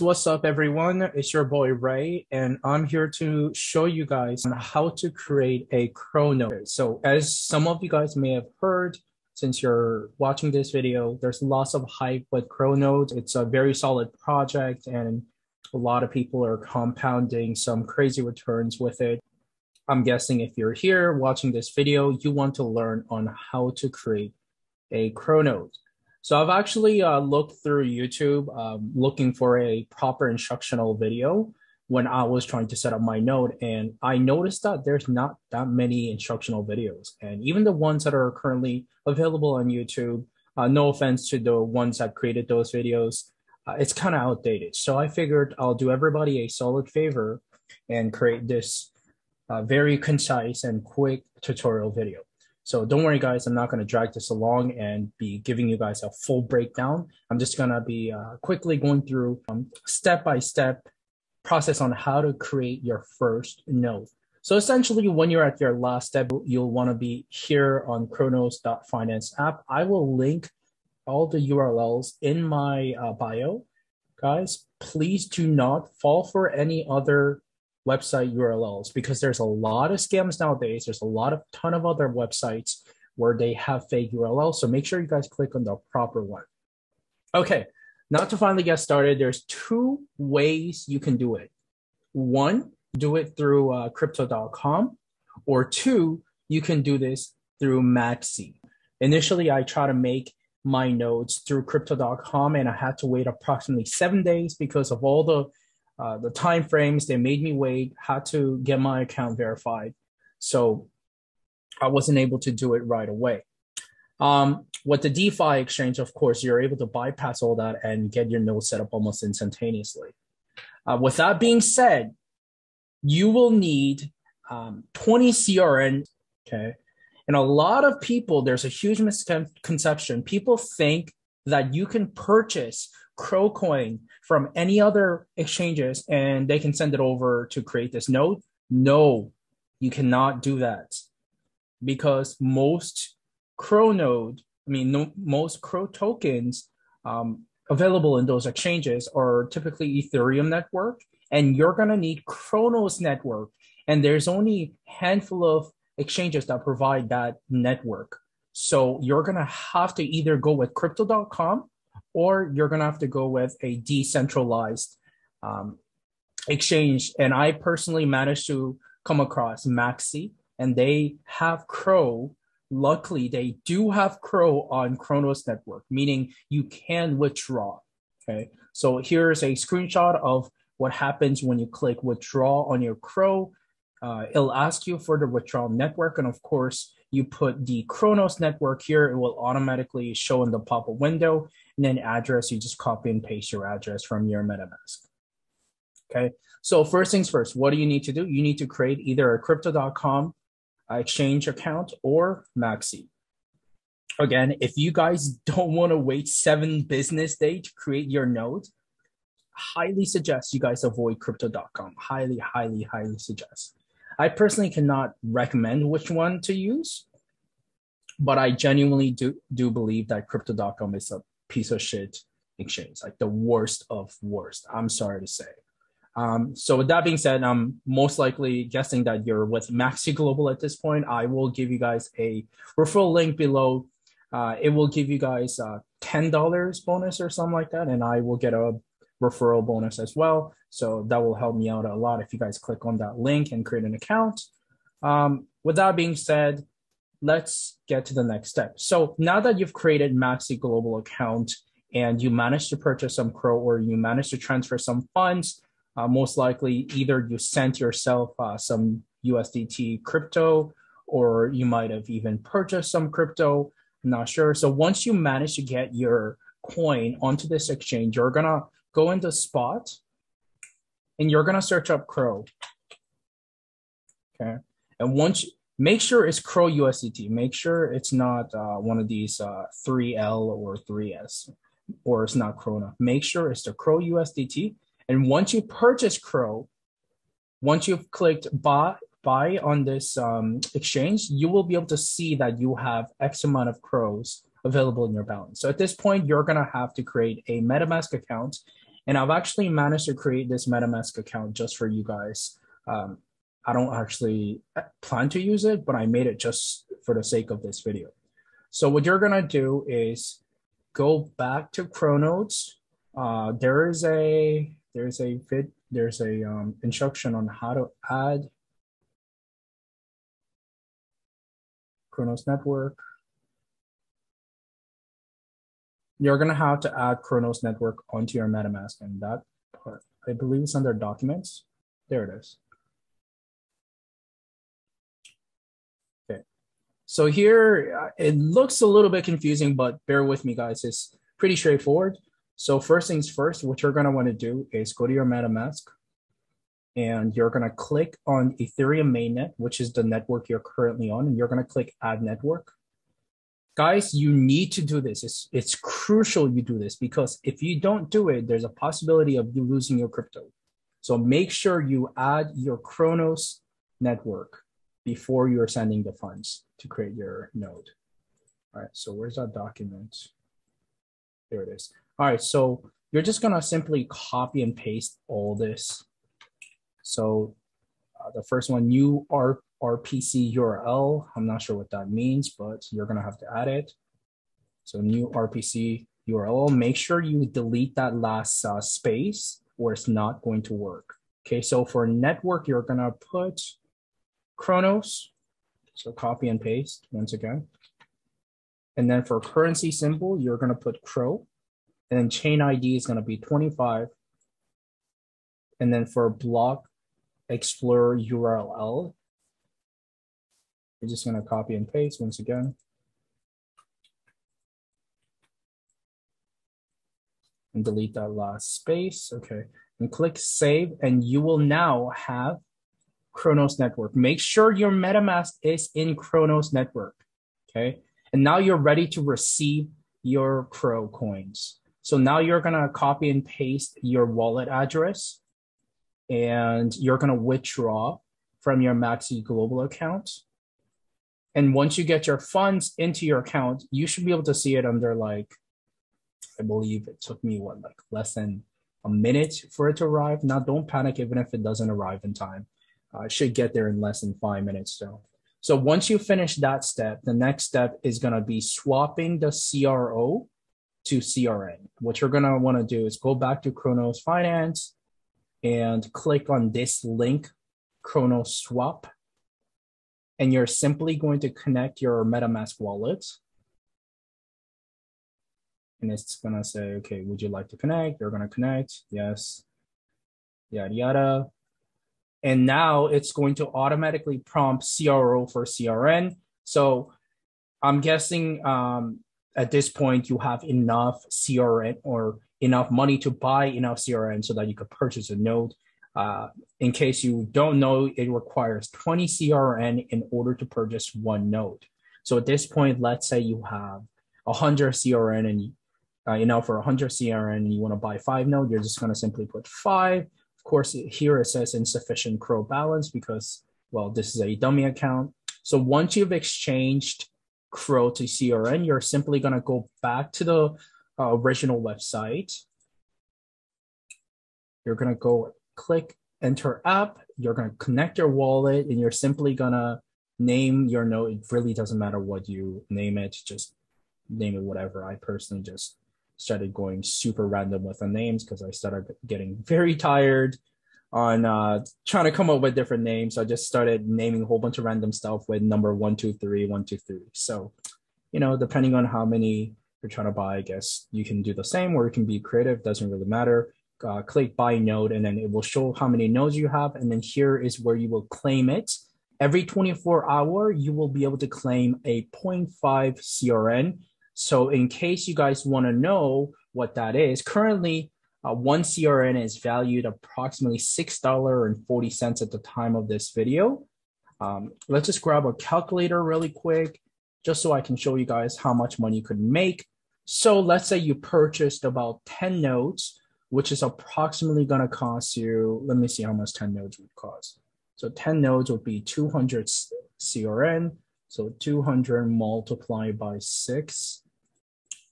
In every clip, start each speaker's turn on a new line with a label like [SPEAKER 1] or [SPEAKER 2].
[SPEAKER 1] What's up, everyone? It's your boy Ray, and I'm here to show you guys on how to create a Cronode. So, as some of you guys may have heard, since you're watching this video, there's lots of hype with Cronode. It's a very solid project, and a lot of people are compounding some crazy returns with it. I'm guessing if you're here watching this video, you want to learn on how to create a Cronode. So I've actually uh, looked through YouTube um, looking for a proper instructional video when I was trying to set up my node. And I noticed that there's not that many instructional videos. And even the ones that are currently available on YouTube, uh, no offense to the ones that created those videos, uh, it's kind of outdated. So I figured I'll do everybody a solid favor and create this uh, very concise and quick tutorial video. So don't worry, guys. I'm not going to drag this along and be giving you guys a full breakdown. I'm just going to be uh, quickly going through um, step by step process on how to create your first node. So essentially, when you're at your last step, you'll want to be here on Chronos.finance app. I will link all the URLs in my uh, bio. Guys, please do not fall for any other website URLs because there's a lot of scams nowadays. There's a lot of ton of other websites where they have fake URLs. So make sure you guys click on the proper one. Okay, now to finally get started, there's two ways you can do it. One, do it through uh, crypto.com, or two, you can do this through MEXC. Initially, I try to make my nodes through crypto.com and I had to wait approximately seven days because of all the uh, the time frames they made me wait had to get my account verified. So i wasn't able to do it right away. Um, with the defi exchange of course you're able to bypass all that and get your node set up almost instantaneously. Uh, with that being said you will need um, 20 crn okay? And a lot of people there's a huge misconception. People think that you can purchase CRO-Coin from any other exchanges and they can send it over to create this node. No, you cannot do that because most CRO node, I mean, no, most CRO tokens um, available in those exchanges are typically Ethereum network, and you're gonna need Cronos network, and there's only handful of exchanges that provide that network. So you're gonna have to either go with Crypto.com or you're going to have to go with a decentralized um, exchange. And I personally managed to come across MEXC, and they have CRO. Luckily, they do have CRO on Cronos Network, meaning you can withdraw. Okay, so here's a screenshot of what happens when you click withdraw on your CRO. Uh, it'll ask you for the withdrawal network, and of course, you put the Cronos network here, it will automatically show in the pop-up window. And then address, you just copy and paste your address from your MetaMask. Okay, so first things first, what do you need to do? You need to create either a crypto.com uh, exchange account or MEXC. Again, if you guys don't want to wait seven business days to create your node, highly suggest you guys avoid crypto.com. Highly, highly, highly suggest. I personally cannot recommend which one to use, but I genuinely do do believe that crypto.com is a piece of shit exchange, like the worst of worst. I'm sorry to say. Um, so with that being said, I'm most likely guessing that you're with MEXC Global at this point. I will give you guys a referral link below. Uh, it will give you guys a ten dollars bonus or something like that, and I will get a referral bonus as well. So that will help me out a lot if you guys click on that link and create an account. Um, with that being said, let's get to the next step. So now that you've created MEXC Global account and you managed to purchase some CRO or you managed to transfer some funds, uh, most likely either you sent yourself uh, some USDT crypto or you might have even purchased some crypto. I'm not sure. So once you manage to get your coin onto this exchange, you're gonna go into spot and you're gonna search up CRO. Okay. And once make sure it's CRO USDT. Make sure it's not uh, one of these uh, 3L or 3S or it's not Krona. Make sure it's the CRO USDT. And once you purchase CRO, once you've clicked buy buy on this um, exchange, you will be able to see that you have X amount of CROs available in your balance. So at this point, you're gonna have to create a MetaMask account And I've actually managed to create this MetaMask account just for you guys. Um, I don't actually plan to use it, but I made it just for the sake of this video. So what you're gonna do is go back to Cronodes. Uh, there is a there's a vid there's a um, instruction on how to add Cronos network. You're gonna have to add Cronos network onto your MetaMask and that part, I believe it's under documents. There it is. Okay, so here uh, it looks a little bit confusing, but bear with me guys, it's pretty straightforward. So first things first, what you're gonna wanna do is go to your MetaMask and you're gonna click on Ethereum mainnet, which is the network you're currently on, and you're gonna click add network. Guys, you need to do this. It's, it's crucial you do this because if you don't do it, there's a possibility of you losing your crypto. So make sure you add your Cronos network before you're sending the funds to create your node. All right, so where's that document? There it is. All right, so you're just gonna simply copy and paste all this. So uh, the first one, new R RPC URL. I'm not sure what that means, but you're gonna have to add it. So new RPC URL, make sure you delete that last uh, space or it's not going to work. Okay, so for network, you're gonna put Cronos. So copy and paste once again. And then for currency symbol, you're gonna put CRO and then chain ID is going to be 25. And then for block explorer URL, you're just going to copy and paste once again. And delete that last space. Okay. And click save, and you will now have Cronos Network. Make sure your MetaMask is in Cronos Network. Okay. And now you're ready to receive your CRO coins. So now you're gonna copy and paste your wallet address and you're gonna withdraw from your MEXC Global account. And once you get your funds into your account, you should be able to see it under like, I believe it took me what, like less than a minute for it to arrive. Now don't panic even if it doesn't arrive in time. Uh, it should get there in less than five minutes So, So once you finish that step, the next step is gonna be swapping the CRO to CRN. What you're gonna wanna do is go back to Cronos Finance and click on this link, Cronos Swap. And you're simply going to connect your MetaMask wallet. And it's gonna say, okay, would you like to connect? You're gonna connect, yes, yada, yada. And now it's going to automatically prompt CRO for CRN. So I'm guessing um, at this point you have enough CRN or enough money to buy enough CRN so that you could purchase a node. Uh, in case you don't know, it requires 20 CRN in order to purchase one node. So at this point, let's say you have 100 CRN and uh, you know for 100 CRN and you want to buy five node, you're just going to simply put five. Of course, here it says insufficient CRO balance because well, this is a dummy account. So once you've exchanged CRO to CRN, you're simply going to go back to the uh, original website. You're going to go click enter app. You're going to connect your wallet and you're simply going to name your node. It really doesn't matter what you name it, just name it whatever. I personally just started going super random with the names because I started getting very tired on uh, trying to come up with different names. So I just started naming a whole bunch of random stuff with number one, two, three, one, two, three. So, you know, depending on how many you're trying to buy, I guess you can do the same or you can be creative, doesn't really matter. Uh, click buy node and then it will show how many nodes you have. And then here is where you will claim it. Every 24 hour, you will be able to claim a 0.5 CRN. So in case you guys want to know what that is, currently uh, one CRN is valued approximately $6.40 at the time of this video. Um, let's just grab a calculator really quick, just so I can show you guys how much money you could make. So let's say you purchased about 10 nodes, which is approximately going to cost you, let me see how much 10 nodes would cost. So 10 nodes would be 200 CRN. So 200 multiplied by 6.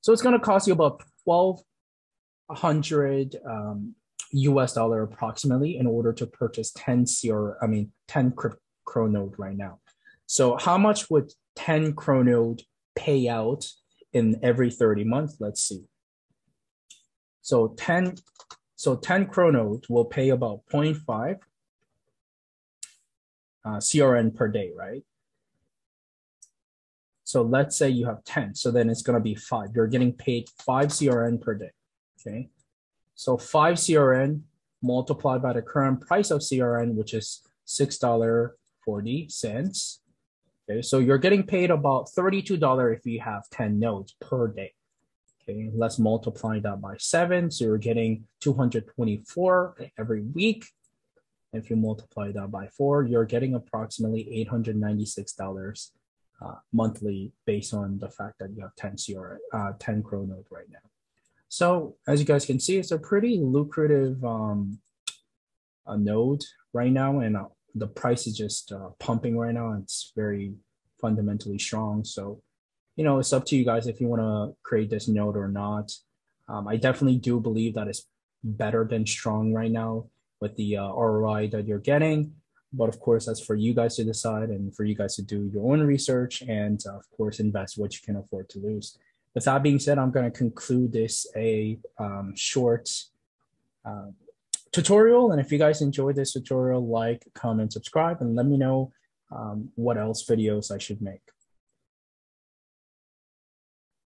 [SPEAKER 1] So it's going to cost you about 1,200 um, US dollar approximately in order to purchase 10 CR, I mean 10 Cronode right now. So how much would 10 Cronode pay out in every 30 months? Let's see. So 10 so 10 Cronode will pay about 0.5 uh, CRN per day, right? So let's say you have 10. So then it's going to be five. You're getting paid five CRN per day. Okay. So five CRN multiplied by the current price of CRN, which is $6.40. Okay. So you're getting paid about $32 if you have 10 nodes per day. Okay. Let's multiply that by seven. So you're getting 224 every week. If you multiply that by four, you're getting approximately $896 uh, monthly based on the fact that you have 10 CR, uh, 10 Cronode right now. So as you guys can see, it's a pretty lucrative um, a node right now, and uh, the price is just uh, pumping right now. It's very fundamentally strong. So, you know, it's up to you guys if you want to create this node or not. Um, I definitely do believe that it's better than strong right now with the uh, ROI that you're getting. But of course, that's for you guys to decide and for you guys to do your own research and, uh, of course, invest what you can afford to lose. With that being said, I'm going to conclude this a um, short uh, tutorial. And if you guys enjoyed this tutorial, like, comment, subscribe, and let me know um, what else videos I should make.